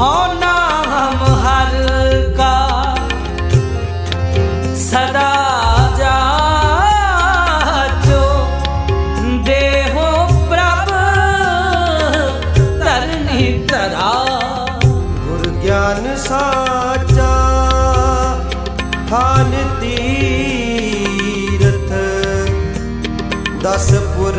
हो नाम हर का सदा जा जो दे हो प्रभ तरनी तरा गुर ज्ञान साचा थान तीरथ दस पुर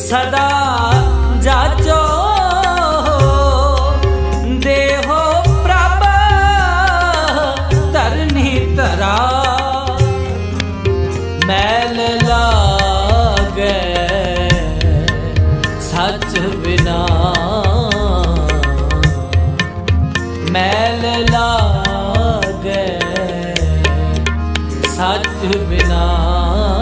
ਸਦਾ ਜਾਚੋ ਦੇਹੋ ਪ੍ਰਭ ਤਰਨੀ ਤਰਾ ਮੈਲ ਲਾਗੇ ਬਿਨਾ ਮੈਲ ਲਾਗੇ ਸੱਚ ਬਿਨਾ